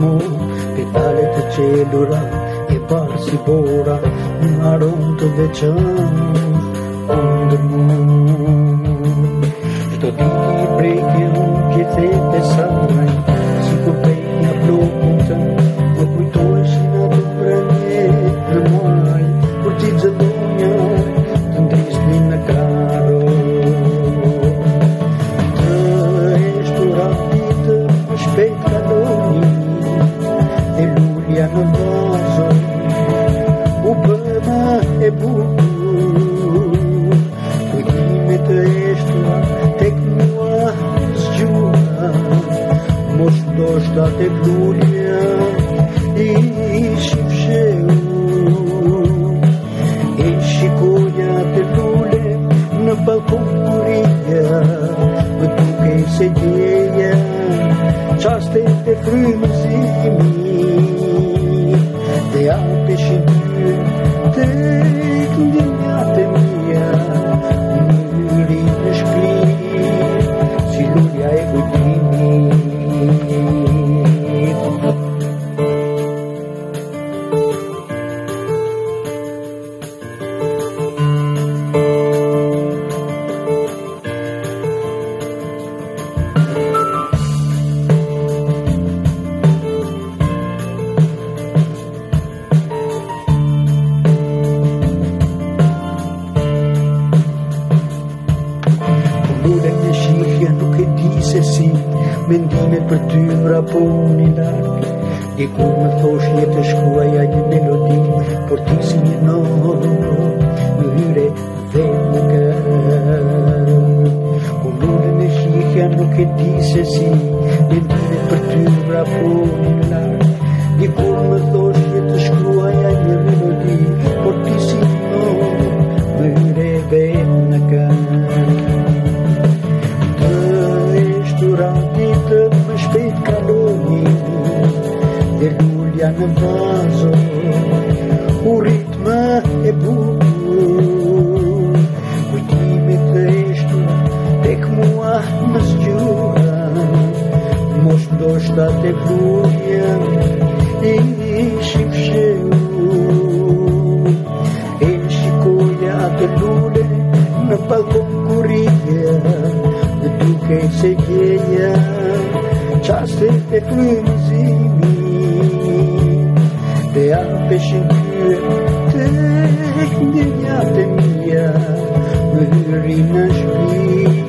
mo pe tale te celura e par si bora un arunt de ceas unde mo O Obama e bukur Kujime të eshtura Tek mua zgjua Mos të shtate plulja I shifsheu E shikoja të you. mendime për ty vrapon i lartë Një ku më thosh Një të shkruaj a një melodi Por ti si një nëmë Në hyre dhe më kërë Ku po lullë me nuk e di se si Një ndime për ty vrapon i lartë Një ku më thosh jetë janë në vazhë U ritme e bu Kujtimi të ishtu Tek mua më zgjura Mosh më shta të kuja E një shim shëhu E në shikoja të dule Në palkon kurija Dhe duke se gjenja Qaset e kërëzimi beampeshikue tek de ya temia, murinashpi.